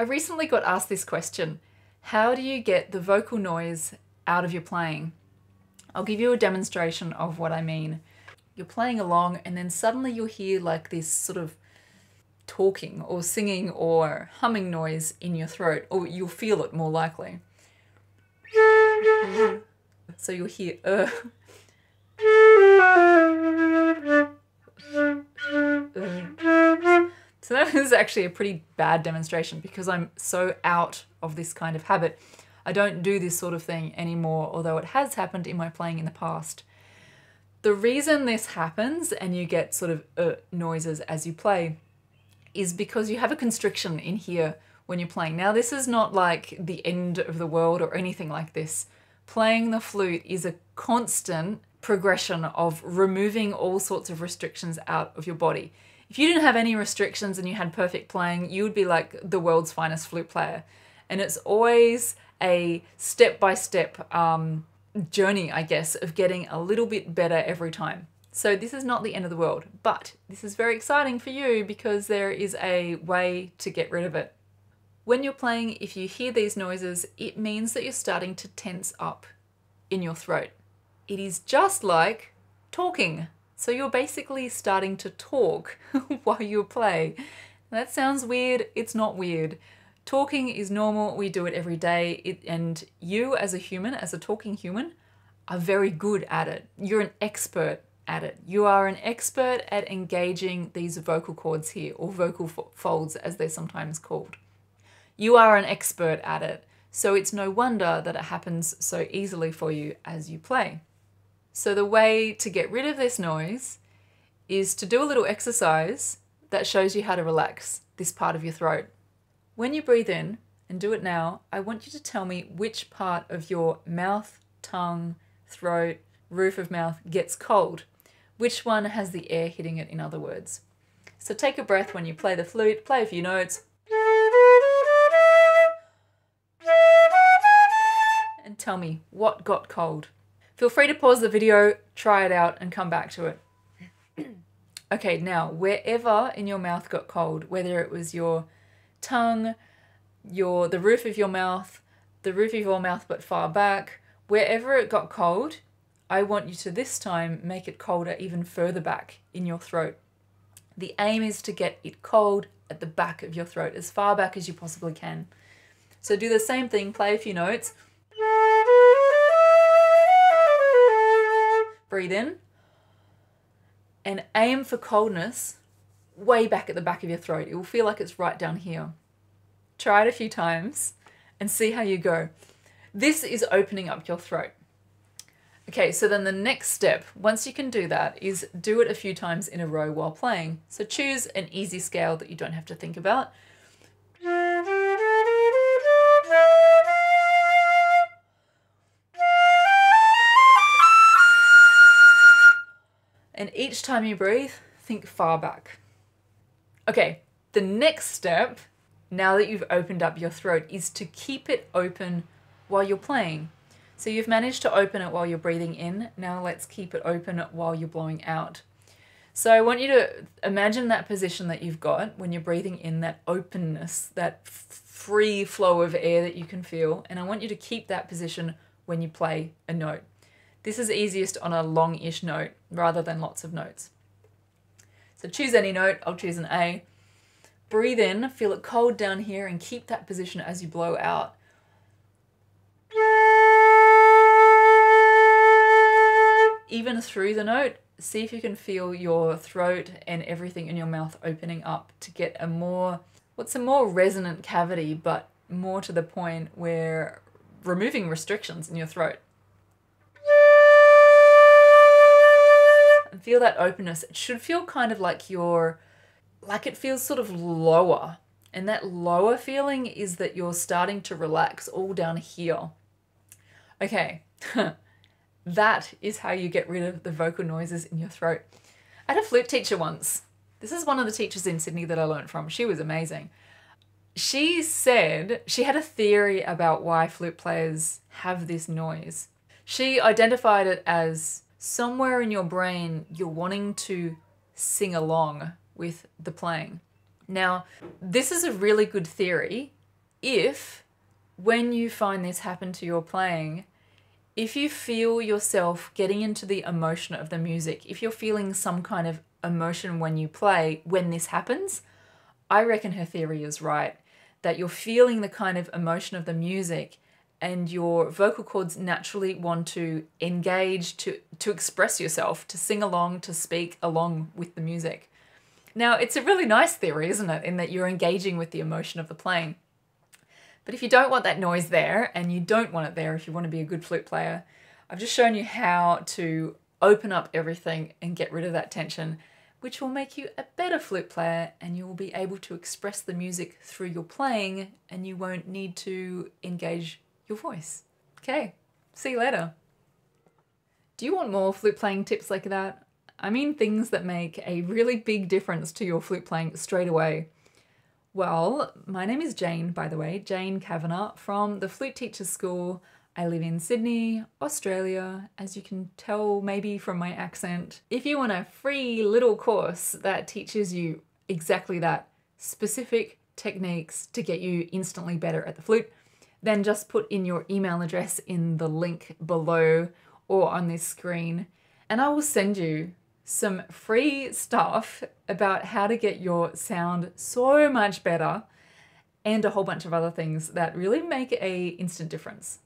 I recently got asked this question How do you get the vocal noise out of your playing? I'll give you a demonstration of what I mean. You're playing along, and then suddenly you'll hear like this sort of talking or singing or humming noise in your throat, or you'll feel it more likely. So you'll hear uh. So that was actually a pretty bad demonstration because I'm so out of this kind of habit. I don't do this sort of thing anymore, although it has happened in my playing in the past. The reason this happens and you get sort of uh, noises as you play is because you have a constriction in here when you're playing. Now, this is not like the end of the world or anything like this. Playing the flute is a constant progression of removing all sorts of restrictions out of your body if you didn't have any restrictions and you had perfect playing, you would be like the world's finest flute player. And it's always a step by step journey, I guess, of getting a little bit better every time. So this is not the end of the world, but this is very exciting for you because there is a way to get rid of it. When you're playing, if you hear these noises, it means that you're starting to tense up in your throat. It is just like talking. So you're basically starting to talk while you play. That sounds weird. It's not weird. Talking is normal. We do it every day. It, and you, as a human, as a talking human, are very good at it. You're an expert at it. You are an expert at engaging these vocal cords here, or vocal folds as they're sometimes called. You are an expert at it. So it's no wonder that it happens so easily for you as you play. So the way to get rid of this noise is to do a little exercise that shows you how to relax this part of your throat. When you breathe in, and do it now, I want you to tell me which part of your mouth, tongue, throat, roof of mouth gets cold. Which one has the air hitting it, in other words. So take a breath when you play the flute, play a few notes. And tell me what got cold. Feel free to pause the video, try it out, and come back to it. okay, now, wherever in your mouth got cold, whether it was your tongue, your the roof of your mouth, the roof of your mouth but far back, wherever it got cold, I want you to this time make it colder even further back in your throat. The aim is to get it cold at the back of your throat, as far back as you possibly can. So do the same thing, play a few notes. Breathe in, and aim for coldness way back at the back of your throat. It will feel like it's right down here. Try it a few times and see how you go. This is opening up your throat. Okay, so then the next step, once you can do that, is do it a few times in a row while playing. So choose an easy scale that you don't have to think about. Each time you breathe, think far back. Okay, the next step, now that you've opened up your throat, is to keep it open while you're playing. So you've managed to open it while you're breathing in. Now let's keep it open while you're blowing out. So I want you to imagine that position that you've got when you're breathing in, that openness, that free flow of air that you can feel. And I want you to keep that position when you play a note. This is easiest on a long-ish note rather than lots of notes. So choose any note, I'll choose an A. Breathe in, feel it cold down here and keep that position as you blow out. Even through the note, see if you can feel your throat and everything in your mouth opening up to get a more, what's a more resonant cavity, but more to the point where removing restrictions in your throat. Feel that openness. It should feel kind of like you're, like it feels sort of lower. And that lower feeling is that you're starting to relax all down here. Okay, that is how you get rid of the vocal noises in your throat. I had a flute teacher once. This is one of the teachers in Sydney that I learned from. She was amazing. She said she had a theory about why flute players have this noise. She identified it as somewhere in your brain you're wanting to sing along with the playing. Now, this is a really good theory if when you find this happen to your playing, if you feel yourself getting into the emotion of the music, if you're feeling some kind of emotion when you play when this happens, I reckon her theory is right that you're feeling the kind of emotion of the music and your vocal cords naturally want to engage to to express yourself to sing along to speak along with the music. Now it's a really nice theory isn't it in that you're engaging with the emotion of the playing. But if you don't want that noise there and you don't want it there if you want to be a good flute player i've just shown you how to open up everything and get rid of that tension which will make you a better flute player and you will be able to express the music through your playing and you won't need to engage your voice. Okay, see you later. Do you want more flute playing tips like that? I mean things that make a really big difference to your flute playing straight away. Well, my name is Jane, by the way, Jane Cavanagh from the Flute Teachers School I live in Sydney, Australia, as you can tell maybe from my accent. If you want a free little course that teaches you exactly that specific techniques to get you instantly better at the flute, then just put in your email address in the link below or on this screen, and I will send you some free stuff about how to get your sound so much better and a whole bunch of other things that really make a instant difference.